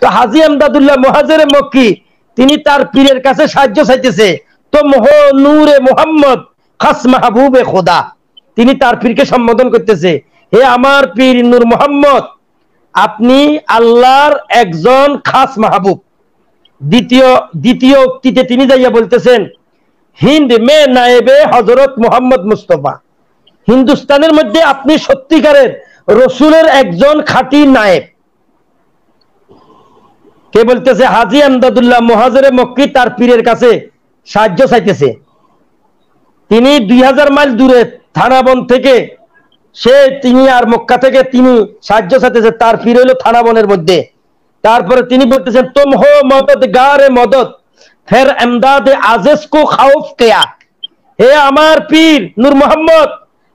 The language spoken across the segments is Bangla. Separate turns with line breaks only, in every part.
তো হাজি আমদাদুল্লাহ মহাজের মক্কি, তিনি তার পীরের কাছে সাহায্য চাইতেছে। তো মোহ নূরে মোহাম্মদ খাস মাহবুবে খোদা, তিনি তার পীরকে সম্বোধন করতেছে, হে আমার পীর নূর মোহাম্মদ, আপনি আল্লাহর একজন খাস মাহবুব। দ্বিতীয় দ্বিতীয় উক্তিতে তিনি যাইয়া বলতেছেন, হিন্দ মে নায়েবে হজরত মোহাম্মদ মুস্তফা, হিন্দুস্তানের মধ্যে আপনি সত্যিকারের রসুলের একজন খাঁটি নায়েব। কে বলতেছে, হাজি আমদাদুল্লাহ মহাজরে মক্কি তার পীরের কাছে সাহায্য চাইতেছে। তিনি দুই হাজার মাইল দূরে থানাবন থেকে সে তিনি আর মক্কা থেকে তিনি সাহায্য চাইতেছে, তার পীর হইল থানাবনের মধ্যে। তারপরে তিনি বলতেছেন, তুম হো মদত গারে মদত ফের এমদাদ আজেস খাউফ কেয়া। হে আমার পীর নূর মোহাম্মদ,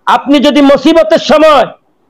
আপনি যদি মুসিবতের সময়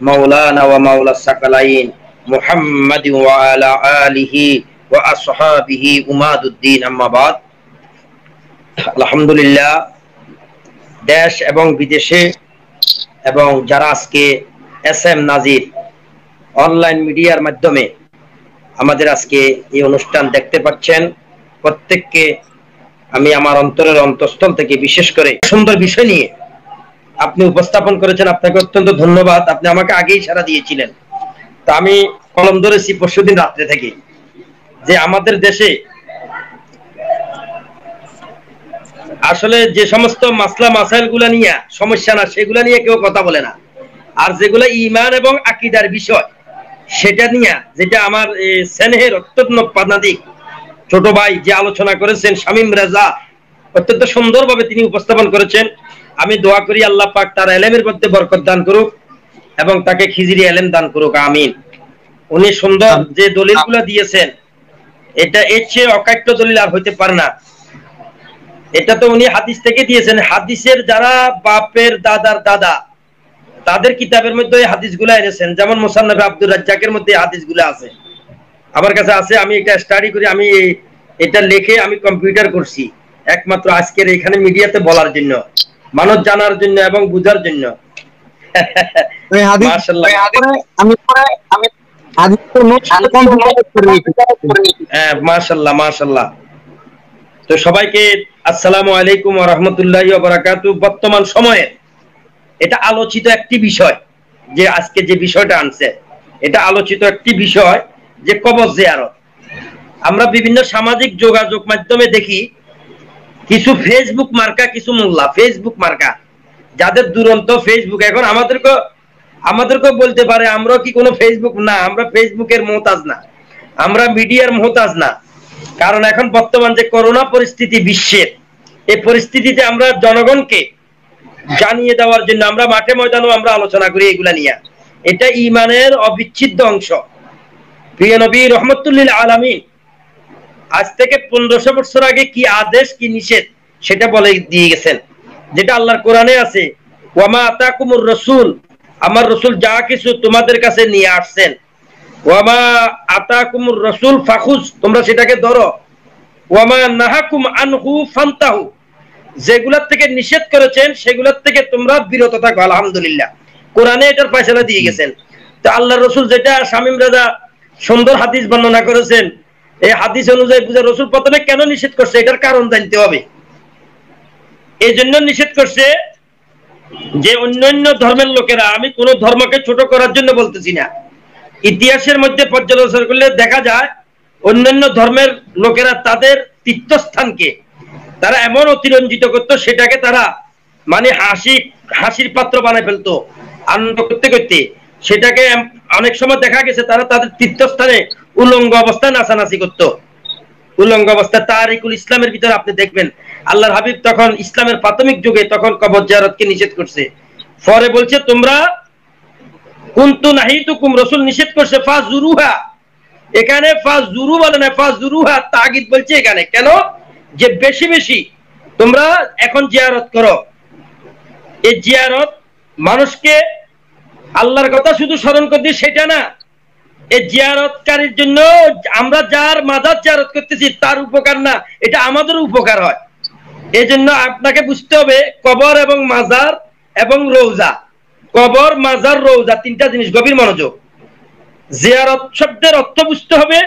مولانا ومولى الثقلين محمد وعلى آله وأصحابه أماد الدين أما بعد الحمد لله দেশ এবং বিদেশে এবং যারা আজকে এস এম নাজির অনলাইন মিডিয়ার মাধ্যমে আমাদের আজকে এই অনুষ্ঠান দেখতে পাচ্ছেন প্রত্যেককে আমি আমার অন্তরের অন্তঃস্থল থেকে বিশেষ করে সুন্দর বিষয় নিয়ে আপনি উপস্থাপন করেছেন, আপনাকে অত্যন্ত ধন্যবাদ। আপনি আমাকে আগেই সারা দিয়েছিলেন। তা আমি কলম ধরেছি পরশুদিন রাত্রে থেকে যে আমাদের দেশে আসলে যে সমস্ত মাসলা মাসাইলগুলা নিয়ে সমস্যা না, সেগুলা নিয়ে কেউ কথা বলে না। আর যেগুলো ইমান এবং আকিদার বিষয়, সেটা নিয়ে যেটা আমার স্নেহের অত্যন্ত পানাদিক ছোট ভাই যে আলোচনা করেছেন, শামীম রেজা, অত্যন্ত সুন্দরভাবে তিনি উপস্থাপন করেছেন। আমি দোয়া করি আল্লাহ পাক তার এলেমের মধ্যে বরকত দান করুক এবং তাকে খিজিরি এলেম দান করুক আমিন। উনি সুন্দর যে দলিলগুলো দিয়েছেন এটা এর চেয়ে অকাট্য দলিল আর হইতে পারে না। এটা তো উনি হাদিস থেকে দিয়েছেন হাদিসের যারা বাপের দাদার দাদা তাদের কিতাবের মধ্যে এই হাদিসগুলো এনেছেন। যেমন মোসান্নবী আব্দুর রাজ্জাকের মধ্যে এই হাদিসগুলো আছে। আমার কাছে আছে আমি এটা স্টাডি করি আমি এটা লিখে আমি কম্পিউটার করছি। একমাত্র আজকের এখানে মিডিয়াতে বলার জন্য। মানুষ জানার জন্য এবং বুঝার জন্য।
আমি
হ্যাঁ মাশাআল্লাহ তো সবাইকে আসসালামু আলাইকুম ওয়া রাহমাতুল্লাহি বারাকাতু। বর্তমান সময়ে এটা আলোচিত একটি বিষয় যে আজকে যে বিষয়টা আনছে এটা আলোচিত একটি বিষয় যে কবর জিয়ারত। আমরা বিভিন্ন সামাজিক যোগাযোগ মাধ্যমে দেখি কিছু ফেসবুক মার্কা, কিছু মোল্লা ফেসবুক মার্কা। যাদের দুরন্ত ফেসবুক এখন আমাদেরকে আমাদেরকে বলতে পারে আমরা কি কোনো ফেসবুক না, আমরা ফেসবুকের মোহতাজ না। আমরা মিডিয়ার মোহতাজ না। কারণ এখন বর্তমান যে করোনা পরিস্থিতি বিশ্বের, এই পরিস্থিতিতে আমরা জনগণকে জানিয়ে দেওয়ার জন্য আমরা মাঠে ময়দানও আমরা আলোচনা করি এগুলা নিয়ে। এটা ইমানের অবিচ্ছেদ্য অংশ। প্রিয় নবী রহমতুল্লিল আলমী আজ থেকে পনেরোশো বছর আগে কি আদেশ, কি নিষেধ সেটা বলে দিয়ে গেছেন। যেটা আল্লাহর কোরআনে আছে, ওয়ামা আতাকুমুর রসুল আমার রসুল যা কিছু তোমাদের কাছে নিয়ে আসছেন। ওয়ামা রসুল ফাখুজ তোমরা সেটাকে ধরো। ওয়ামা নাহাকুম আনহু ফান্তাহু যেগুলার থেকে নিষেধ করেছেন, সেগুলোর থেকে তোমরা বিরত থাকো, আলহামদুলিল্লাহ। কোরআনে এটার ফয়সালা দিয়ে গেছেন। তো আল্লাহ রসুল যেটা শামীম রাজা সুন্দর হাদিস বর্ণনা করেছেন এই হাদিস অনুযায়ী বুঝে রসুল প্রথমে কেন নিষেধ করছে? এটার কারণ জানতে হবে। এই জন্য নিষেধ করছে যে অন্যান্য ধর্মের লোকেরা, আমি কোন ধর্মকে ছোট করার জন্য বলতেছি না। ইতিহাসের মধ্যে পর্যালোচনা করলে দেখা যায়, অন্যান্য ধর্মের লোকেরা তাদের তীর্থস্থানকে, তারা এমন অতিরঞ্জিত করত, সেটাকে তারা মানে হাসি, হাসির পাত্র বানায় ফেলতো, আনন্দ করতে করতে। সেটাকে অনেক সময় দেখা গেছে, তারা তাদের তীর্থস্থানে উলঙ্গ অবস্থায় নাচানাচি করত। উলঙ্গ অবস্থা তারিকুল ইসলামের ভিতরে আপনি দেখবেন, আল্লাহর হাবিব তখন ইসলামের প্রাথমিক যুগে তখন কবর জারতকে নিষেধ করছে। পরে বলছে, তোমরা কুন্তু নাহি তুকুম রসুল নিষেধ করছে ফা জুরুহা এখানে ফাজুরু বলে না, ফাজুরুহা তাগিদ বলছে এখানে। কেন? যে বেশি বেশি তোমরা এখন জিয়ারত করো। এই জিয়ারত মানুষকে আল্লাহর কথা শুধু স্মরণ করতে, সেটা না। এই জিয়ারতকারীর জন্য আমরা যার মাজার জিয়ারত করতেছি, তার উপকার না, এটা আমাদের উপকার হয়। এই জন্য আপনাকে বুঝতে হবে, কবর এবং মাজার এবং রৌজা। কবর, মাজার, রৌজা, তিনটা জিনিস, গভীর মনোযোগ। জিয়ারত শব্দের অর্থ বুঝতে হবে,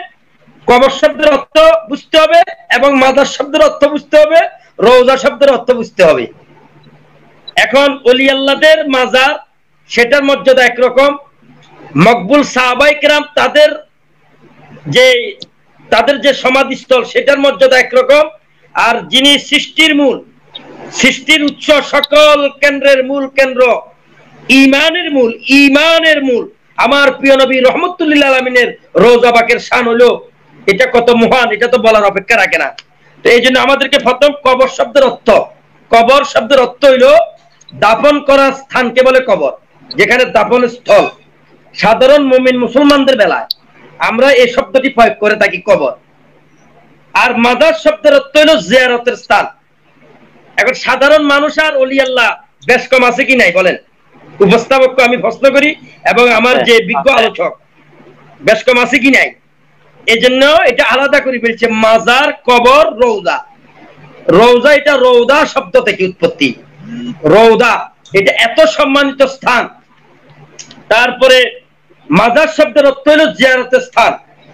কবর শব্দের অর্থ বুঝতে হবে, এবং মাজার শব্দের অর্থ বুঝতে হবে, রৌজা শব্দের অর্থ বুঝতে হবে। এখন অলি আল্লাদের মাজার, সেটার মর্যাদা একরকম। মকবুল সাহাবাইকরাম তাদের যে তাদের যে সমাধিস্থল, সেটার মর্যাদা একরকম। আর যিনি সৃষ্টির মূল, সৃষ্টির উৎস সকল কেন্দ্রের মূল কেন্দ্র ইমানের মূল ইমানের মূল। আমার প্রিয় নবী রহমতুল্লাহ আলমিনের রোজাবাকের শান হলো, এটা কত মহান, এটা তো বলার অপেক্ষা রাখে না। তো এই জন্য আমাদেরকে প্রথম কবর শব্দের অর্থ, কবর শব্দের অর্থ হইল দাফন করার স্থানকে বলে কবর, যেখানে দাফন স্থল সাধারণ মুমিন মুসলমানদের বেলায় আমরা এই শব্দটি প্রয়োগ করে থাকি কবর। আর মাদার শব্দের অর্থ হইল জিয়ারতের স্থান। এখন সাধারণ মানুষ আর অলি আল্লাহ বেশ কম আছে কি নাই বলেন। উপস্থাপককে আমি প্রশ্ন করি এবং আমার যে বিজ্ঞ আলোচক বেশ কম আছে কি নাই? এই জন্য এটা আলাদা করে ফেলছে মাজার কবর রৌদা রৌদা এটা রৌদা শব্দ থেকে উৎপত্তি। রৌদা এটা এত সম্মানিত স্থান। তারপরে মাজার শব্দের অর্থ হলো জিয়ারতের স্থান।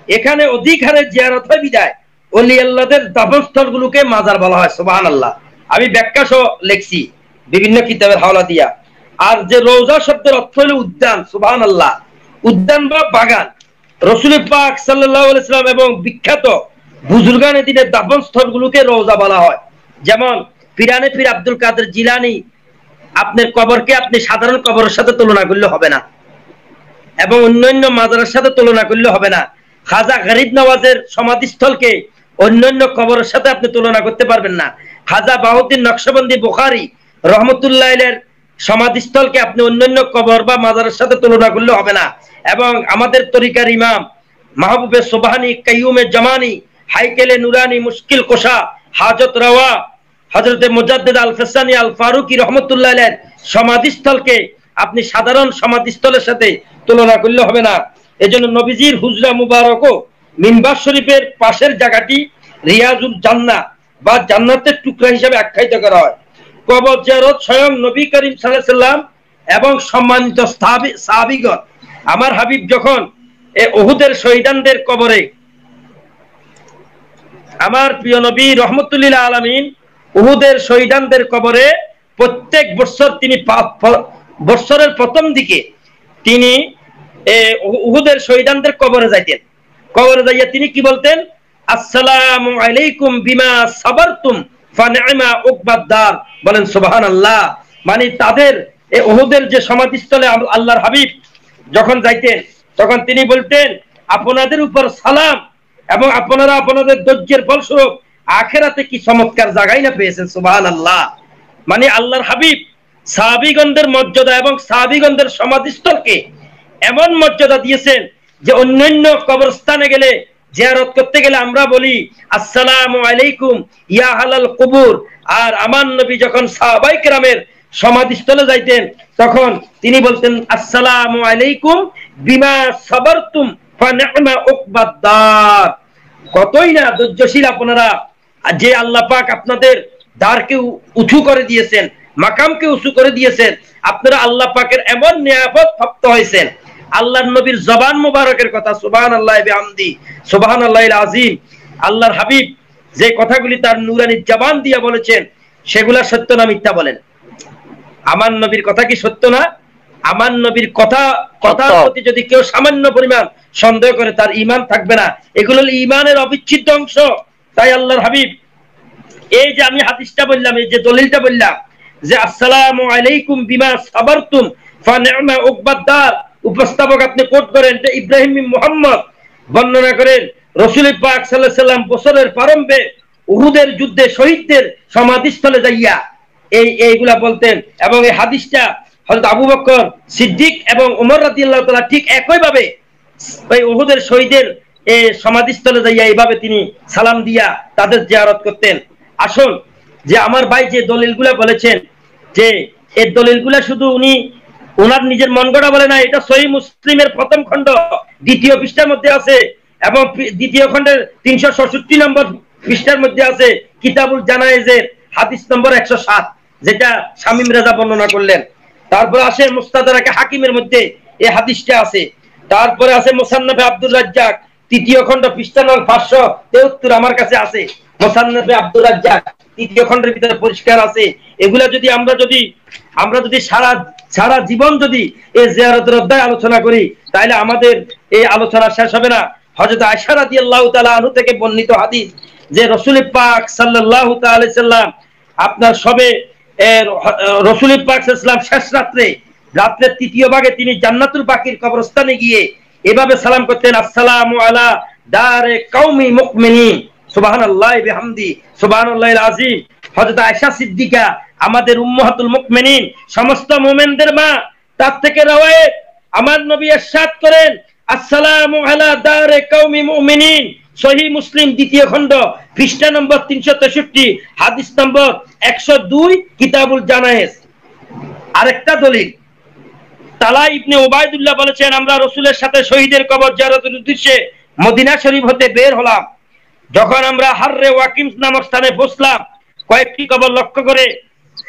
এখানে অধিক হারে জিয়ারত হয় বিদায়। অলি আল্লাহদের দাফনস্থল গুলোকে মাজার বলা হয় সুবাহান আল্লাহ আমি ব্যাখ্যা সহ লেখছি বিভিন্ন কিতাবের হাওলা দিয়া। আর যে রৌজা শব্দের অর্থ হলো উদ্যান সুবাহান আল্লাহ উদ্যান বা বাগান। রসুল পাক সাল্লাহ ইসলাম এবং বিখ্যাত বুজুর্গান দিনের দাফন স্থল গুলোকে রোজা বলা হয়। যেমন পিরানে পীর আব্দুল কাদের জিলানি, আপনার কবরকে আপনি সাধারণ কবরের সাথে তুলনা করলে হবে না। এবং অন্যান্য মাজারের সাথে তুলনা করলে হবে না। খাজা গরিব নওয়াজের সমাধিস্থলকে অন্যান্য কবরের সাথে আপনি তুলনা করতে পারবেন না। খাজা বাহুদ্দিন নকশবন্দি বুখারি রহমতুল্লাহ সমাধিস্থলকে আপনি অন্যান্য কবর বা মাজারের সাথে তুলনা করলে হবে না। এবং আমাদের তরিকার ইমাম মাহবুবে সোবাহানি কাইয়ুমে জামানি, হাইকেলে নুরানি মুশকিল কোষা, হাজত রাওয়া হজরতে মুজাদ্দেদ আল ফেসানি আল ফারুকি রহমতুল্লাহ সমাধিস্থলকে আপনি সাধারণ সমাধিস্থলের সাথে তুলনা করলে হবে না। এজন্য নবীজির হুজরা মুবারকও মিনবার শরীফের পাশের জায়গাটি রিয়াজুল জান্না বা জান্নাতের টুকরা হিসাবে আখ্যায়িত করা হয়। কবর জিয়ারত স্বয়ং নবী করিম সাল্লাম এবং সম্মানিত সাহাবিগণ। আমার হাবিব যখন এ ওহুদের শহীদানদের কবরে আমার প্রিয় নবী রহমতুল্লাহ আলমিন উহুদের শহীদানদের কবরে প্রত্যেক বছর তিনি বৎসরের প্রথম দিকে তিনি উহুদের শহীদানদের কবরে যাইতেন। কবরে যাইয়া তিনি কি বলতেন? আসসালামু আলাইকুম বিমা সাবারতুম ফানিমা উকবাদ্দার বলেন, সুবহানাল্লাহ। মানে তাদের এই ওহুদের যে সমাধিস্থলে আল্লাহর হাবিব যখন যাইতেন, তখন তিনি বলতেন, আপনাদের উপর সালাম এবং আপনারা আপনাদের ধৈর্যের ফলস্বরূপ আখেরাতে কি চমৎকার জায়গায় না পেয়েছেন সুবাহান আল্লাহ মানে আল্লাহর হাবিব সাহাবিগন্ধের মর্যাদা এবং সাহাবিগন্ধের সমাধিস্থলকে এমন মর্যাদা দিয়েছেন যে অন্যান্য কবরস্থানে গেলে, জিয়ারত করতে গেলে আমরা বলি, আসসালামু আলাইকুম, ইয়া হালাল কুবুর। আর আমার নবী যখন সাহাবাই কেরামের সমাধিস্থলে যাইতেন, তখন তিনি বলতেন, আসসালামু আলাইকুম, বিমা সাবারতুম কতই না ধৈর্যশীল আপনারা, যে আল্লাহ পাক আপনাদের দ্বারকে উঁচু করে দিয়েছেন। মাকামকে উঁচু করে দিয়েছেন। আপনারা আল্লাহ পাকের এমন নিয়াপদ প্রাপ্ত হয়েছেন। আল্লাহর নবীর জবান মুবারকের কথা সুবাহান আল্লাহ আমদি সুবাহান আল্লাহ আজিম আল্লাহর হাবিব যে কথাগুলি তার নুরানির জবান দিয়ে বলেছেন সেগুলা সত্য না মিথ্যা বলেন? আমার নবীর কথা কি সত্য না? আমার নবীর কথা কথার প্রতি যদি কেউ সামান্য পরিমাণ সন্দেহ করে তার ইমান থাকবে না। এগুলো ইমানের অবিচ্ছেদ্য অংশ। তাই আল্লাহর হাবিব এই যে আমি হাদিসটা বললাম এই যে দলিলটা বললাম যে, আসসালামু আলাইকুম বিমা সাবারতুম ফানিমা উকবাদ্দার। উপস্থাপক আপনি কোট করেন যে, ইব্রাহিম মোহাম্মদ। বর্ণনা করেন, রসুল পাক সাল্লাহ সাল্লাম বছরের প্রারম্ভে উহুদের যুদ্ধে শহীদদের সমাধিস্থলে যাইয়া এই, এইগুলা বলতেন। এবং এই হাদিসটা হয়তো আবু বক্কর সিদ্দিক এবং উমর রাদিয়াল্লাহু তাআলা ঠিক একই ভাবে ওই উহুদের শহীদের সমাধিস্থলে যাইয়া এইভাবে তিনি সালাম দিয়া তাদের জিয়ারত করতেন। আসুন যে, আমার ভাই যে দলিলগুলা বলেছেন যে এই দলিলগুলা শুধু উনি ওনার নিজের মন গড়া বলে না, এটা সহি মুসলিমের প্রথম খণ্ড, দ্বিতীয় পৃষ্ঠার মধ্যে আছে, এবং দ্বিতীয় খণ্ডের তিনশো ষষট্টি নম্বর পৃষ্ঠার মধ্যে আছে কিতাবুল জানায়েজের হাদিস নম্বর একশো সাত, যেটা শামীম রাজা বর্ণনা করলেন। তারপরে আসে মুস্তাদারাকে হাকিমের মধ্যে এই হাদিসটা আছে। তারপরে আছে মোসান্নফে আব্দুর রাজ্জাক, তৃতীয় খণ্ড পৃষ্ঠা নং পাঁচশো তেহত্তর আমার কাছে আছে। মোসান্নফে আব্দুর রাজ্জাক তৃতীয় খণ্ডের ভিতরে পরিষ্কার আছে। এগুলা যদি আমরা যদি আমরা যদি সারা সারা জীবন যদি এই জিয়ারতের অধ্যায় আলোচনা করি, তাহলে আমাদের এই আলোচনা শেষ হবে না। হযরত আয়েশা রাদিয়াল্লাহু তাআলা আনহু থেকে বর্ণিত হাদিস যে রাসূল পাক সাল্লাল্লাহু তাআলা সাল্লাম আপনার সবে রসুল পাক সাল্লাম শেষ রাত্রে রাত্রের তৃতীয় ভাগে তিনি জান্নাতুল বাকির কবরস্থানে গিয়ে এভাবে সালাম করতেন, আসসালামু আলা দারে কওমি সুবহানাল্লাহ বিহামদি, সুবহানাল্লাহিল আযীম। হযরত আয়েশা সিদ্দিকা, আমাদের উম্মাহাতুল সমস্ত মুমিনদের মা, তার থেকে আমার নবী ইরশাদ করেন, আসসালামু আলা দারে মুমিনিন। সহি মুসলিম দ্বিতীয় খণ্ড নম্বর তিনশো তেষট্টি, হাদিস নম্বর একশো দুই, কিতাবুল জানায়েস আরেকটা দলিল, তালা ইবনে ওবায়দুল্লাহ বলেছেন, আমরা রসুলের সাথে শহীদের কবর জারাতের উদ্দেশ্যে মদিনা শরীফ হতে বের হলাম। যখন আমরা হাররে ওয়াকিম নামক স্থানে বসলাম, কয়েকটি কবর লক্ষ্য করে,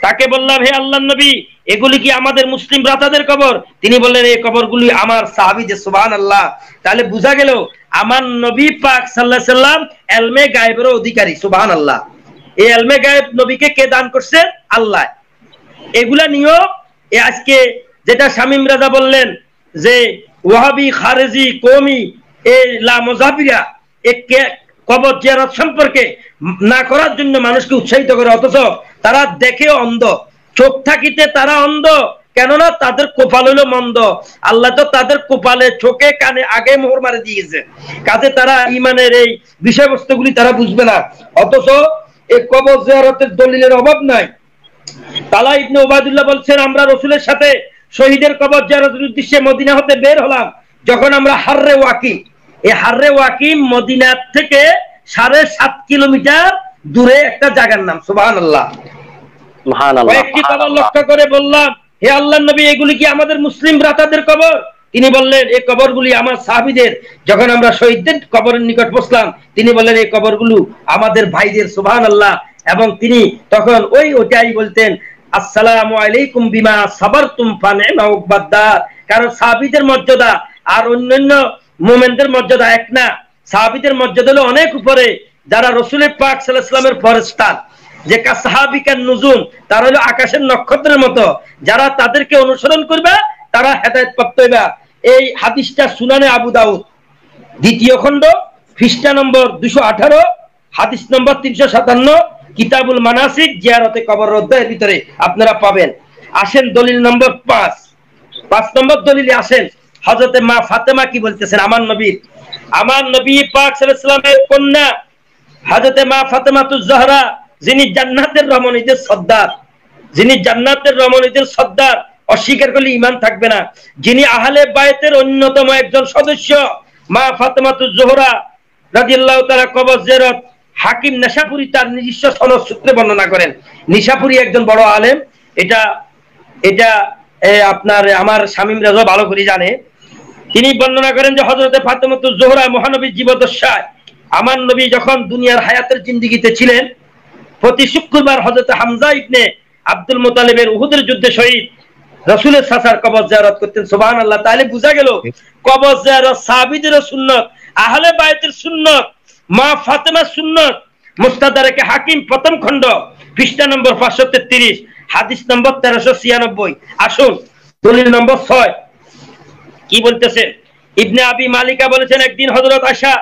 তাকে বললাম, হে আল্লাহ নবী, এগুলি কি আমাদের মুসলিম ব্রাতাদের কবর? তিনি বললেন, এই কবরগুলি আমার সাহাবিদের সুবহান আল্লাহ তাহলে বোঝা গেল, আমার নবী পাক সাল্লাহ সাল্লাম এলমে গায়েবের অধিকারী সুবহান আল্লাহ এই এলমে গায়েব নবীকে কে দান করছে? আল্লাহ। এগুলা নিয়েও এ আজকে যেটা শামীম রাজা বললেন যে, ওয়াহাবি খারেজি কমি এ লা মজাবিরা এ কবর জিয়ারত সম্পর্কে না করার জন্য মানুষকে উৎসাহিত করে, অথচ তারা দেখে অন্ধ। চোখ থাকিতে তারা অন্ধ। কেননা তাদের কোপাল হলো মন্দ। আল্লাহ তো তাদের কোপালে, চোখে, কানে আগে মোহর মারে দিয়েছে। কাজে তারা ইমানের এই বিষয়বস্তুগুলি তারা বুঝবে না। অথচ এই কবর জিয়ারতের দলিলের অভাব নাই। তালা ইবনে ওবায়দুল্লাহ বলছেন, আমরা রসুলের সাথে শহীদের কবর জিয়ারতের উদ্দেশ্যে মদিনা হতে বের হলাম, যখন আমরা হাররে ওয়াকিম এই হাররে ওয়াকিম মদিনা থেকে সাড়ে সাত কিলোমিটার দূরে একটা জায়গার নাম সুবাহান আল্লাহ কয়েকটি কবর লক্ষ্য করে বললাম হে আল্লাহ নবী এগুলি কি আমাদের মুসলিম ভ্রাতাদের কবর? তিনি বললেন এই কবরগুলি আমার সাহাবিদের। যখন আমরা শহীদদের কবরের নিকট বসলাম তিনি বললেন এই কবরগুলো আমাদের ভাইদের সুবহান আল্লাহ এবং তিনি তখন ওই ওটাই বলতেন আসসালামু আলাইকুম বিমা সাবারতুম ফানিমা কারণ সাহাবিদের মর্যাদা আর অন্যান্য মোমেনদের মর্যাদা এক না। সাহাবিদের মর্যাদা হলো অনেক উপরে, যারা রসুলের পাক সাল্লাহ সাল্লামের ফরেস্তান। যে সাহাবিকার নুজুম, তারা হলো আকাশের নক্ষত্রের মতো। যারা তাদেরকে অনুসরণ করবে, তারা হেদায়ত প্রাপ্ত হইবা। এই হাদিসটা সুনানে আবু দাউদ। দ্বিতীয় খণ্ড খ্রিস্টা নম্বর দুশো আঠারো, হাদিস নম্বর তিনশো সাতান্ন, কিতাবুল মানাসিক, জিয়ারতে কবর অধ্যায়ের ভিতরে আপনারা পাবেন। আসেন দলিল নম্বর পাঁচ। পাঁচ নম্বর দলিলে আসেন। হজরতে মা ফাতেমা কি বলতেছেন? আমার নবীর আমার নবী পাক সাল্লামের কন্যা হাজরতে মা ফাতেমাতুজ জাহরা, যিনি জান্নাতের রমণীদের সর্দার, যিনি জান্নাতের রমণীদের সর্দার, অস্বীকার করলে ইমান থাকবে না। যিনি আহলে বায়তের অন্যতম একজন সদস্য, মা ফাতেমাতুজ জোহরা রাদিয়াল্লাহু তাআলা কবর জিয়ারত, হাকিম নেশাপুরি তার নিজস্ব সনদ সূত্রে বর্ণনা করেন। নিশাপুরি একজন বড় আলেম। এটা এটা আপনার, আমার শামীম রাজা ভালো করে জানে। তিনি বর্ণনা করেন যে হজরতে ফাতেমাতুজ জোহরা মহানবীর জীবদশায় আমার নবী যখন দুনিয়ার হায়াতের জিন্দিগিতে ছিলেন, প্রতি শুক্রবার হজরত হামজা ইবনে আব্দুল মোতালেবের উহুদের যুদ্ধে শহীদ রসুলের সাসার কবর জিয়ারত করতেন। আল্লাহ তাহলে বোঝা গেল কবর জিয়ারত সাহাবীদেরও সুন্নত, আহলে বাইতের সুন্নত, মা ফাতেমার সুন্নত। মুস্তাদারেকে হাকিম প্রথম খণ্ড, পৃষ্ঠা নম্বর পাঁচশো তেত্রিশ, হাদিস নম্বর তেরোশো ছিয়ানব্বই। আসুন, দলিল নম্বর ছয়। কি বলতেছেন? ইবনে আবি মালিকা বলেছেন, একদিন হজরত আশা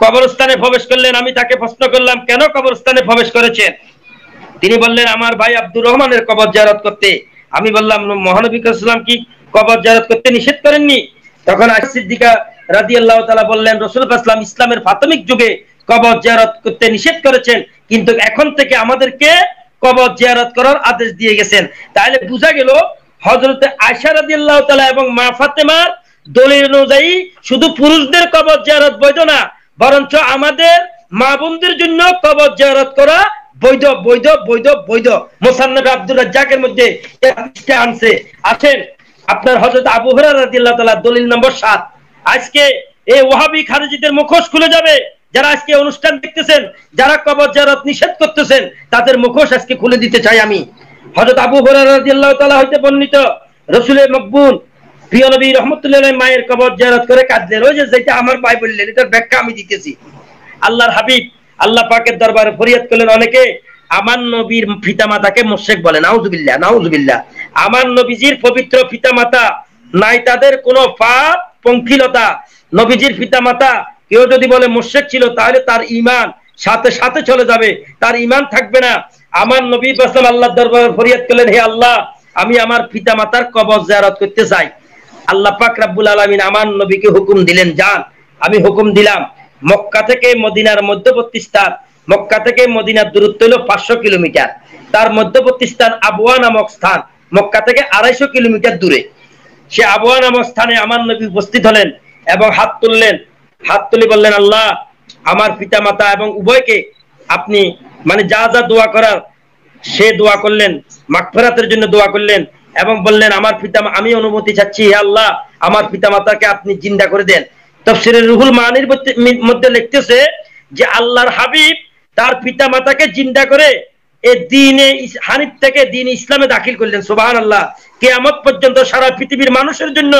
কবরস্থানে প্রবেশ করলেন, আমি তাকে প্রশ্ন করলাম, কেন কবরস্থানে প্রবেশ করেছেন? তিনি বললেন, আমার ভাই আব্দুর রহমানের কবর জারত করতে। আমি বললাম, মহানবী ইসলাম কি কবর জারত করতে নিষেধ করেননি? তখন সিদ্দিকা রাদিয়াল্লাহু তাআলা বললেন, রাসূল ইসলাম ইসলামের প্রাথমিক যুগে কবর জিয়ারত করতে নিষেধ করেছেন, কিন্তু এখন থেকে আমাদেরকে কবর জিয়ারত করার আদেশ দিয়ে গেছেন। তাহলে বোঝা গেল হযরতে আয়েশা রাদিয়াল্লাহু এবং মা ফাতেমার দলিল অনুযায়ী শুধু পুরুষদের কবর জিয়ারত বৈধ না, বরঞ্চ আমাদের মা বোনদের জন্য কবর জিয়ারত করা বৈধ বৈধ বৈধ বৈধ। মোসান্নব আব্দুল রাজ্জাকের মধ্যে আনছে। আছেন আপনার হযরত আবু হুরায়রা রাদিয়াল্লাহু তাআলা দলিল নম্বর সাত। আজকে এই ওয়াহাবি খারিজিদের মুখোশ খুলে যাবে। যারা আজকে অনুষ্ঠান দেখতেছেন, যারা কবর জিয়ারত নিষেধ করতেছেন, তাদের মুখোশ আজকে খুলে দিতে চাই আমি। হযরত আবু হুরায়রা রাদিয়াল্লাহু হইতে বর্ণিত রাসূলের মকবুল প্রিয় নবী রহমতুল্লাহ মায়ের কবর করে কাঁদলেন, ওই যে যেটা আমার ভাই বললেন, এটার ব্যাখ্যা আমি দিতেছি। আল্লাহর হাবিব, আল্লাহ পাকের দরবারে ফরিয়াদ করলেন অনেকে, আমার নবীর মোশেক বলে আমার নবীজির পবিত্র নাই, তাদের কোনো পাপ পঙ্কিলতা। নবীজির পিতামাতা কেউ যদি বলে মোশেক ছিল, তাহলে তার ইমান সাথে সাথে চলে যাবে। তার ইমান থাকবে না। আমার নবী আসলাম আল্লাহর দরবারে ফরিয়াদ করলেন, হে আল্লাহ, আমি আমার পিতামাতার কবর জিয়ারত করতে চাই। আল্লাহ পাক রাব্বুল আলামিন আমার নবীকে হুকুম দিলেন যান আমি হুকুম দিলাম, মক্কা থেকে মদিনার মধ্যবর্তী স্থান, মক্কা থেকে মদিনার দূরত্ব হলো পাঁচশো কিলোমিটার। তার মধ্যবর্তী স্থান আবুয়া নামক স্থান, মক্কা থেকে আড়াইশো কিলোমিটার দূরে। সে আবুয়া নামক স্থানে আমার নবী উপস্থিত হলেন এবং হাত তুললেন। হাত তুলে বললেন, আল্লাহ, আমার পিতা মাতা এবং উভয়কে আপনি মানে যা যা দোয়া করার, সে দোয়া করলেন, মাগফিরাতের জন্য দোয়া করলেন এবং বললেন, আমার পিতা আমি অনুমতি চাচ্ছি, হে আল্লাহ, আমার পিতা মাতাকে আপনি জিন্দা করে দেন। তফসিরের রুহুল মানির মধ্যে লিখতেছে যে, আল্লাহর হাবিব তার পিতা মাতাকে জিন্দা করে এ দিনে হানিফ থেকে দিন ইসলামে দাখিল করলেন। সুবাহান আল্লাহ কেয়ামত পর্যন্ত সারা পৃথিবীর মানুষের জন্য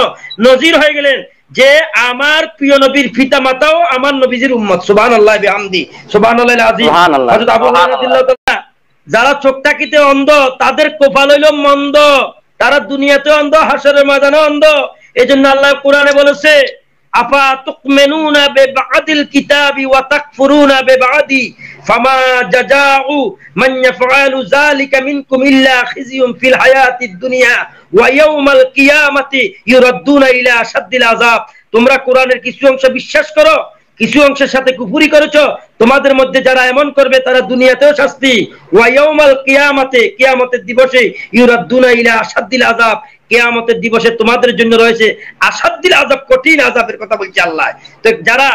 নজির হয়ে গেলেন যে আমার প্রিয় নবীর পিতা মাতাও আমার নবীজির উম্মত। সুবাহান আল্লাহ রাদিয়াল্লাহু তাআলা যারা চোখ থাকিতে অন্ধ তাদের কপাল হইল মন্দ। তারা দুনিয়াতে অন্ধ হাসরের ময়দানে অন্ধ। এজন্য আল্লাহ কোরআনে বলেছে আফা তুকমিনুনা বিবাদিল কিতাবি ওয়া তাকফুরুনা বিবাদি ফামা জাযাউ মান ইয়াফআলু যালিকা মিনকুম ইল্লা খিজিয়ুন ফিল হায়াতিদ দুনিয়া। ওয়া ইয়াউমাল কিয়ামাতি ইউরাদ্দুনা ইলা আশাদ্দিল আযাব। তোমরা কোরআনের কিছু অংশ বিশ্বাস করো, কিছু অংশের সাথে কুফুরি করেছ, তোমাদের মধ্যে যারা এমন করবে তারা দুনিয়াতেও শাস্তি। ওয়াইয়াউমাল কিয়ামাতে, কিয়ামতের দিবসে ইউরাদ্দুনা ইলা আশাদ্দিল আযাব। কিয়ামতের দিবসে তোমাদের জন্য রয়েছে আশাদ্দিল আযাব, কঠিন আযাবের কথা বলছে আল্লাহ। তো যারা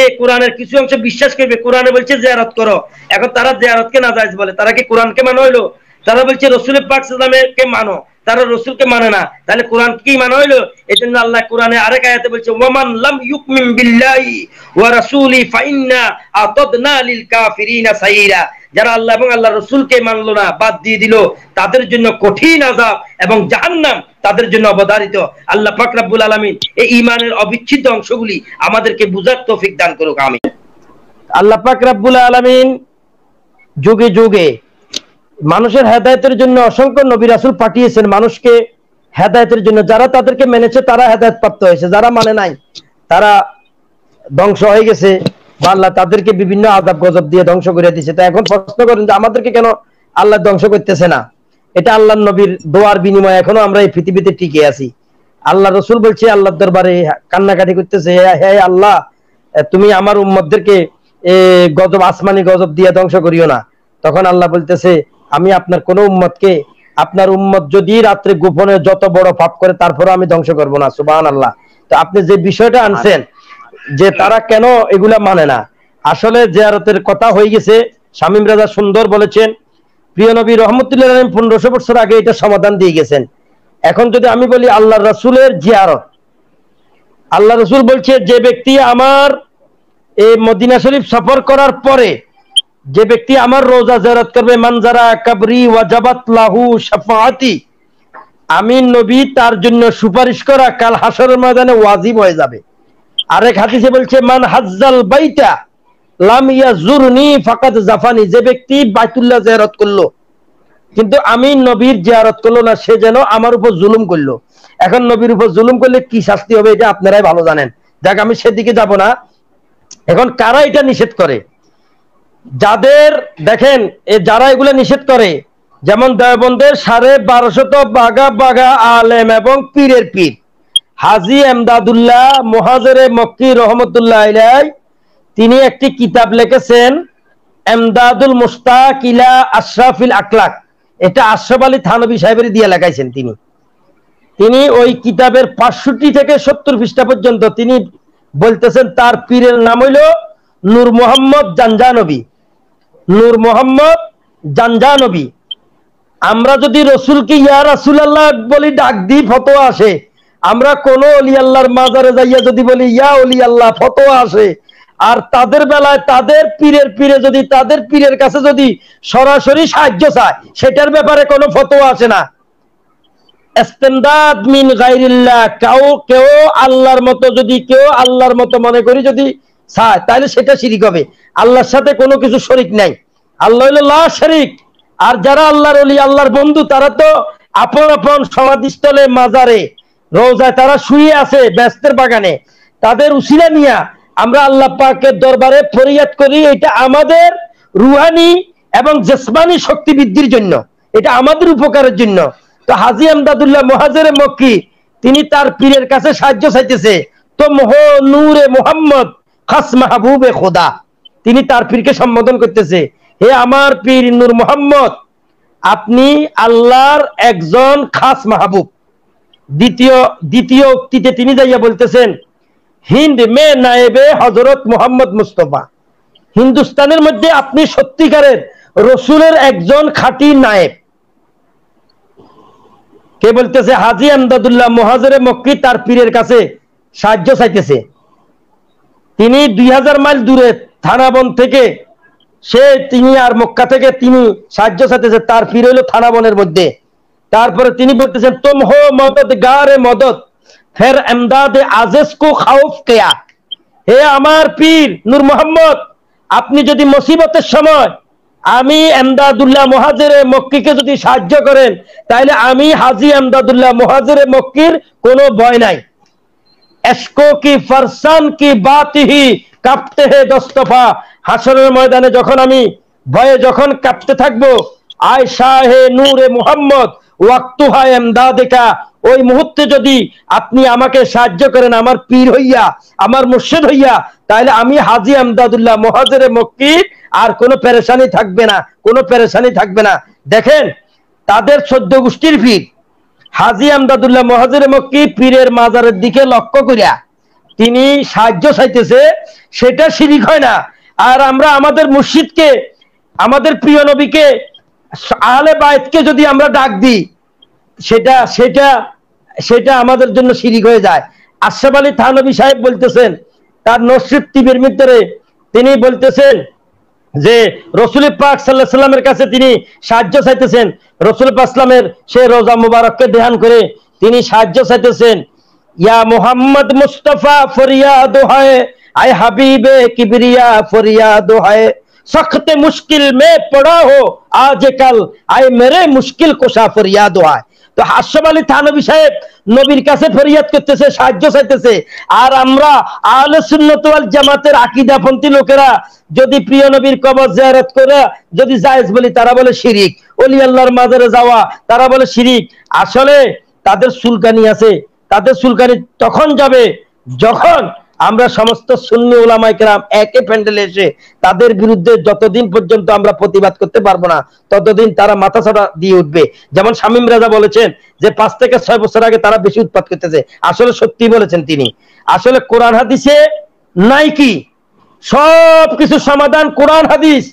এই কোরআনের কিছু অংশ বিশ্বাস করবে, কোরআনে বলছে জিয়ারত করো। এখন তারা জিয়ারতকে না যায় বলে, তারা কি কোরআনকে মানো হইল? তারা বলছে রসুল পাক মানো, তারা রসুলকে মানে না। তাহলে কোরআন কি মানে হইল? এই জন্য আল্লাহ কোরআনে আরেক আয়াতে বলছে, ওয়ামান লাম ইউকমিন বিল্লাহি ওয়া রাসূলি ফাইন্না আতাদনা লিল কাফিরিনা সাইরা। যারা আল্লাহ এবং আল্লাহ রসুলকে মানলো না, বাদ দিয়ে দিল, তাদের জন্য কঠিন আযাব এবং জাহান্নাম তাদের জন্য অবধারিত। আল্লাহ পাক রব্বুল আলামিন এই ঈমানের অবিচ্ছেদ্য অংশগুলি আমাদেরকে বুঝার তৌফিক দান করুক, আমিন।
আল্লাহ পাক রব্বুল আলামিন যুগে যুগে মানুষের হেদায়তের জন্য অসংখ্য নবী রাসুল পাঠিয়েছেন মানুষকে হেদায়তের জন্য। যারা তাদেরকে মেনেছে, তারা হেদায়ত প্রাপ্ত হয়েছে। যারা মানে নাই, তারা ধ্বংস হয়ে গেছে বা আল্লাহ তাদেরকে বিভিন্ন আদাব গজব দিয়ে ধ্বংস করে দিয়েছে। তো এখন প্রশ্ন করেন যে আমাদেরকে কেন আল্লাহ ধ্বংস করতেছে না? এটা আল্লাহ নবীর দোয়ার বিনিময়ে এখনও আমরা এই পৃথিবীতে টিকে আছি। আল্লাহ রসুল বলছে আল্লাহ দরবারে কান্নাকাটি করতেছে, হে আল্লাহ তুমি আমার উম্মদদেরকে গজব, আসমানি গজব দিয়ে ধ্বংস করিও না। তখন আল্লাহ বলতেছে আমি আপনার কোন উম্মতকে, আপনার উম্মত যদি রাত্রে গোপনে যত বড় পাপ করে তারপরে আমি ধ্বংস করব না সুবাহ আল্লাহ তো আপনি যে বিষয়টা আনছেন, যে তারা কেন এগুলা মানে না? আসলে জিয়ারতের কথা হয়ে গেছে, শামীম রাজা সুন্দর বলেছেন, প্রিয় নবী রহমতুল্লাহ পনেরোশো বছর আগে এটা সমাধান দিয়ে গেছেন। এখন যদি আমি বলি আল্লাহ রসুলের জিয়ারত, আল্লাহ রসুল বলছে, যে ব্যক্তি আমার এই মদিনা শরীফ সফর করার পরে যে ব্যক্তি আমার রোজা জেরাত করবে মানজারা কাবরি ওয়াজাবাত লাহু শাফাআতি, আমি নবী তার জন্য সুপারিশ করা কাল হাসরের ময়দানে ওয়াজিব হয়ে যাবে। আরেক হাদিসে বলছে, মান হাজ্জাল বাইতা লাম ইয়াজুরনি ফাকাত জাফানি, যে ব্যক্তি বাইতুল্লাহ জিয়ারত করল, কিন্তু আমি নবীর জিয়ারত করল না, সে যেন আমার উপর জুলুম করল। এখন নবীর উপর জুলুম করলে কি শাস্তি হবে, এটা আপনারাই ভালো জানেন। দেখ আমি সেদিকে যাব না। এখন কারা এটা নিষেধ করে? যাদের, দেখেন, এ যারা এগুলো নিষেধ করে, যেমন দেবন্দের সাড়ে বারোশত বাগা বাগা আলেম এবং পীরের পীর। হাজি এমদাদুল্লাহ মহাজরে মক্কি রহমতুল্লাহ তিনি একটি কিতাব লিখেছেন এমদাদুল মুস্তাক ইলা আশরাফিল আকলাক এটা আশরাফ আলী থানবী সাহেবের দিয়ে লেখাইছেন তিনি।
তিনি ওই কিতাবের পাঁচষট্টি থেকে সত্তর পৃষ্ঠা পর্যন্ত তিনি বলতেছেন, তার পীরের নাম হইল নূর মোহাম্মদ জানজানবী নূর মোহাম্মদ জানজানবী আমরা যদি রসুলকে ইয়া রাসুল আল্লাহ বলি, ডাক দিই, ফতোয়া আসে। আমরা কোন অলি আল্লাহর মাজারে যাইয়া যদি বলি, ইয়া অলি আল্লাহ, ফতোয়া আসে। আর তাদের বেলায় তাদের পীরের পীরে যদি, তাদের পীরের কাছে যদি সরাসরি সাহায্য চায়, সেটার ব্যাপারে কোনো ফতোয়া আসে না। মিন গাইরিল্লাহ কেউ কেউ আল্লাহর মতো যদি, কেউ আল্লাহর মতো মনে করি যদি তাহলে সেটা শিরিক হবে। আল্লাহর সাথে কোনো কিছু শরিক নাই। আল্লাহ হইল লা শরিক। আর যারা আল্লাহর অলি আল্লাহর বন্ধু, তারা তো আপন আপন সমাধিস্থলে মাজারে, রোজায় তারা শুয়ে আছে ব্যস্তের বাগানে। তাদের উসিলা নিয়া আমরা আল্লাহ পাকের দরবারে ফরিয়াদ করি, এটা আমাদের রুহানি এবং জেসমানি শক্তি বৃদ্ধির জন্য। এটা আমাদের উপকারের জন্য। তো হাজি আমদাদুল্লাহ মহাজেরে মক্কি, তিনি তার পীরের কাছে সাহায্য চাইতেছে। তো মোহ নূরে মোহাম্মদ খাস মাহবুবে খোদা। তিনি তার পীরকে সম্বোধন করতেছে, হে আমার পীর নূর মোহাম্মদ, আপনি আল্লাহর একজন খাস মাহবুব। দ্বিতীয় দ্বিতীয় উক্তিতে তিনি যাইয়া বলতেছেন, হিন্দ মে নায়েবে হজরত মোহাম্মদ মুস্তফা। হিন্দুস্তানের মধ্যে আপনি সত্যিকারের রসুলের একজন খাঁটি নায়েব। কে বলতেছে, হাজি আমদাদুল্লাহ মহাজরে মক্কি তার পীরের কাছে সাহায্য চাইতেছে। তিনি দুই হাজার মাইল দূরে থানাবন থেকে, সে তিনি আর মক্কা থেকে তিনি সাহায্য চাইতেছে, তার পীর হইল থানাবনের মধ্যে। তারপরে তিনি বলতেছেন, তুম হো মদত গারে মদত ফের এমদাদ আজেস কো খাউফ কেয়া। হে আমার পীর নূর মোহাম্মদ, আপনি যদি মুসিবতের সময় আমি এমদাদুল্লাহ মহাজেরে মক্কিকে যদি সাহায্য করেন তাহলে আমি হাজি এমদাদুল্লাহ মহাজেরে মক্কির কোনো ভয় নাই। এসকো কি ফারসান কি বাতিহি কাঁপতে হে দস্তফা। হাসরের ময়দানে যখন আমি ভয়ে যখন কাঁপতে থাকব আয় শাহে নূরে মুহাম্মদ, ওয়াক্তুহা এমদাদেকা ওই মুহূর্তে যদি আপনি আমাকে সাহায্য করেন, আমার পীর হইয়া, আমার মুর্শিদ হইয়া, তাহলে আমি হাজি আমদাদুল্লাহ, মহাজের মক্কি, আর কোনো পেরেশানি থাকবে না, কোনো পেরেশানি থাকবে না। দেখেন, তাদের চোদ্দ গোষ্ঠীর পীর। হাজি আমদাদুল্লাহ মহাজের মক্কি পীরের মাজারের দিকে লক্ষ্য করিয়া তিনি সাহায্য চাইতেছে, সেটা শিরিক হয় না। আর আমরা আমাদের মুর্শিদকে, আমাদের প্রিয় নবীকে, আহলে বাইতকে যদি আমরা ডাক দিই, সেটা সেটা সেটা আমাদের জন্য শিরিক হয়ে যায়। আশরাফ আলী থানবী সাহেব বলতেছেন, তার নসিব টিভির ভিতরে তিনি বলতেছেন যে রসুল পাক সাল্লাহ সাল্লামের কাছে তিনি সাহায্য চাইতেছেন, রসুল পাকলামের সে রোজা মুবারককে ধ্যান করে তিনি সাহায্য চাইতেছেন, ইয়া মোহাম্মদ মুস্তফা ফরিয়া দোহায় আয় হাবিবে কিবরিয়া ফরিয়া দোহায় সখতে মুশকিল মে পড়া হো আজ কাল আয় মেরে মুশকিল কোষা ফরিয়া দোহায় তো হাসব আলী থানবী সাহেব নবীর কাছে ফরিয়াদ করতেছে, সাহায্য চাইতেছে। আর আমরা আহলে সুন্নত ওয়াল জামাতের আকীদাপন্থী লোকেরা যদি প্রিয় নবীর কবর জিয়ারত করে, যদি জায়েজ বলি, তারা বলে শিরিক। ওলি আল্লাহর মাজারে যাওয়া, তারা বলে শিরিক। আসলে তাদের সুলকানি আছে, তাদের সুলকানি তখন যাবে যখন আমরা সমস্ত সুন্নি ওলামাই কেরাম একে প্যান্ডেলে এসে তাদের বিরুদ্ধে যতদিন পর্যন্ত আমরা প্রতিবাদ করতে পারব না, ততদিন তারা মাথা ছাড়া দিয়ে উঠবে। যেমন শামীম রাজা বলেছেন যে, পাঁচ থেকে ছয় বছর আগে তারা বেশি উৎপাদ করতেছে। আসলে সত্যি বলেছেন তিনি। আসলে কোরআন হাদিসে নাই কি? সব কিছু সমাধান কোরআন হাদিস।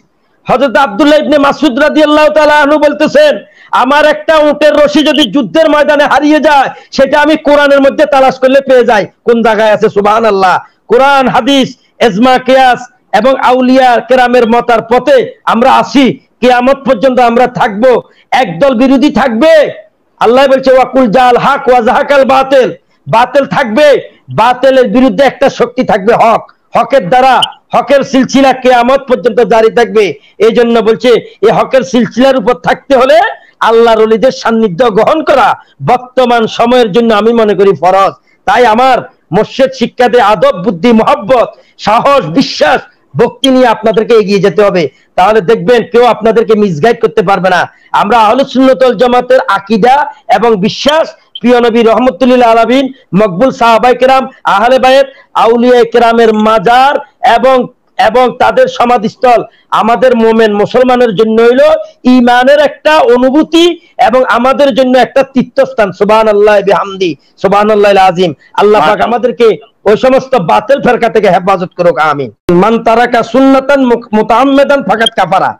হজরত আব্দুল্লাহ ইবনে মাসুদ রাদিয়াল্লাহু তাআলা আনহু বলতেছেন আমার একটা উটের রশি যদি যুদ্ধের ময়দানে হারিয়ে যায়, সেটা আমি কোরআনের মধ্যে তালাশ করলে পেয়ে যাই। কোন জায়গায় আছে? সুবাহান আল্লাহ কোরআন, হাদিস, এজমা, কেয়াস এবং আউলিয়া কেরামের মতার পথে আমরা আসি। কেয়ামত পর্যন্ত আমরা থাকব। একদল বিরোধী থাকবে। আল্লাহ বলছে, ওয়াকুল জাল হাক, ওয়া জাহাকাল বাতেল। বাতিল থাকবে। বাতেলের বিরুদ্ধে একটা শক্তি থাকবে, হক। হকের দ্বারা, হকের সিলসিলা কেয়ামত পর্যন্ত জারি থাকবে। এই জন্য বলছে, এই হকের সিলসিলার উপর থাকতে হলে আল্লাহর অলিদের সান্নিধ্য গ্রহণ করা বর্তমান সময়ের জন্য আমি মনে করি ফরজ। তাই আমার মসজিদ শিক্ষাতে আদব, বুদ্ধি, মহব্বত, সাহস, বিশ্বাস, ভক্তি নিয়ে আপনাদেরকে এগিয়ে যেতে হবে। তাহলে দেখবেন কেউ আপনাদেরকে মিসগাইড করতে পারবে না। আমরা আহলে সুন্নতল জামাতের আকিদা এবং বিশ্বাস, প্রিয় নবী রহমতুল্লাহ আলমিন, মকবুল সাহাবাই কেরাম, আহলে বায়েত আউলিয়া কেরামের মাজার এবং এবং তাদের সমাধিস্থল আমাদের মোমেন মুসলমানের জন্য হইল ইমানের একটা অনুভূতি এবং আমাদের জন্য একটা তীর্থস্থান। সুবাহ আল্লাহ বিহামদি সুবাহ আল্লাহ আজিম আল্লাহ পাক আমাদেরকে ওই সমস্ত বাতিল ফেরকা থেকে হেফাজত করুক আমিন। মান তারাকা সুন্নাতান মুতাআম্মিদান ফাকাত কাফারা।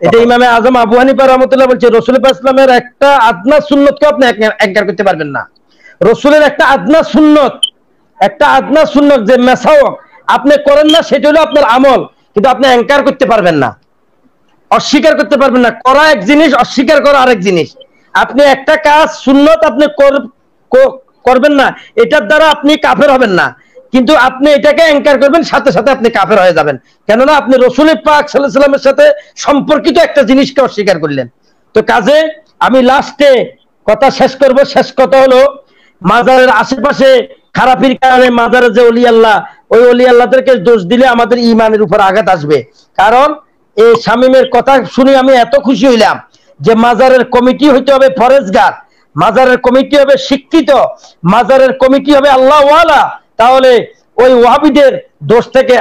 এটা ইমামে আজম আবু হানিফা রহমতুল্লাহ বলছে রসুল ইসলামের একটা আদনা সুন্নতকে আপনি অ্যাঙ্কার করতে পারবেন না। রসুলের একটা আদনা সুন্নত একটা আদনা সুন্নত যে মেসাও আপনি করেন না, সেটা হলো আপনার আমল। কিন্তু আপনি অ্যাঙ্কার করতে পারবেন না। অস্বীকার করতে পারবেন না। করা এক জিনিস, অস্বীকার করা আরেক জিনিস। আপনি একটা কাজ সুন্নত আপনি করবেন না, এটার দ্বারা আপনি কাফের হবেন না। কিন্তু আপনি এটাকে অ্যাঙ্কার করবেন, সাথে সাথে আপনি কাফের হয়ে যাবেন। কেননা আপনি রসুল পাক সাল্লামের সাথে সম্পর্কিত একটা জিনিসকে অস্বীকার করলেন। তো কাজে আমি লাস্টে কথা শেষ করব। শেষ কথা হলো, মাজারের আশেপাশে খারাপির কারণে মাজারের যে অলি আল্লাহ ওই অলি আল্লাহদেরকে দোষ দিলে আমাদের ইমানের উপর আঘাত আসবে। কারণ এই শামিমের কথা শুনে আমি এত খুশি হইলাম যে মাজারের কমিটি হইতে হবে ফরেজগার মাজারের কমিটি হবে শিক্ষিত, মাজারের কমিটি হবে আল্লাহ ওয়ালা। তাহলে ওই ওয়াবিদের দোষ থেকে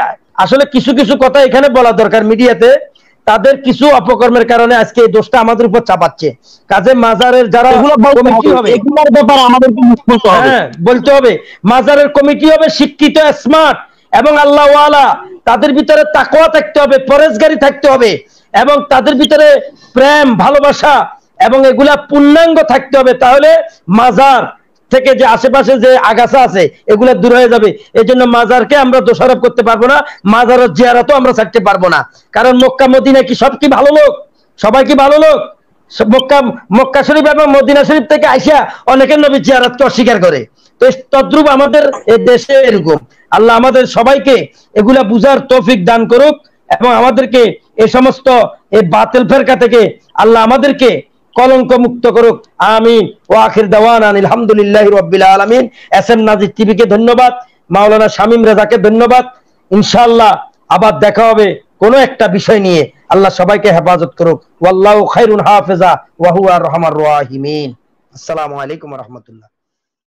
আসলে কিছু কিছু কথা এখানে বলা দরকার মিডিয়াতে। তাদের কিছু অপকর্মের কারণে আজকে এই দোষটা আমাদের উপর চাপাচ্ছে। কাজে মাজারের যারা কমিটি হবে। হ্যাঁ বলতে হবে। মাজারের কমিটি হবে শিক্ষিত স্মার্ট এবং আল্লাহ তাদের ভিতরে তাকোয়া থাকতে হবে পরেশগারি থাকতে হবে এবং তাদের ভিতরে প্রেম ভালোবাসা এবং এগুলা পূর্ণাঙ্গ থাকতে হবে। তাহলে মাজার থেকে যে আশেপাশে যে আগাছা আছে, এগুলো দূর হয়ে যাবে। এই জন্য মাজারকে আমরা দোষারোপ করতে পারব না, মাজারের জিয়ারাতও আমরা ছাড়তে পারব না। কারণ মক্কা, মদিনা কি সব কি ভালো লোক? সবাই কি ভালো লোক? মক্কা মক্কা শরীফ এবং মদিনা শরীফ থেকে আইসা অনেকের নবী জিয়ারাতকে অস্বীকার করে। তো তদ্রুপ আমাদের এই দেশে এরকম। আল্লাহ আমাদের সবাইকে এগুলা বুঝার তৌফিক দান করুক এবং আমাদেরকে এই সমস্ত এই বাতিল ফেরকা থেকে আল্লাহ আমাদেরকে কলঙ্ক মুক্ত করুক। আমিন। ও আখির দাওয়ান আলহামদুলিল্লাহ রব্বিল আলমিন। এস এম নাজির টিভিকে ধন্যবাদ। মাওলানা শামীম রেজাকে ধন্যবাদ। ইনশাল্লাহ আবার দেখা হবে কোন একটা বিষয় নিয়ে। আল্লাহ সবাইকে হেফাজত করুক। ওয়াল্লাহ খাইরুন হাফেজা ওয়াহুয়া রহমান রাহিমিন। আসসালামু আলাইকুম রহমতুল্লাহ।